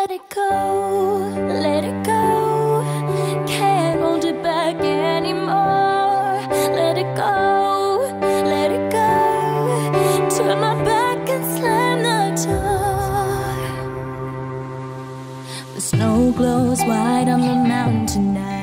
let it go, let it go. Can't hold it back anymore. Let it go, let it go. Turn my back and slam the door. The snow glows white on the mountain tonight.